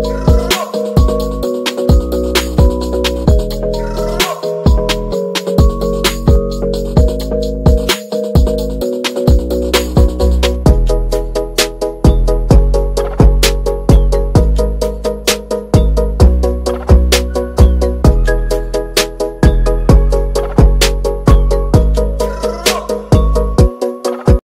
Yeah.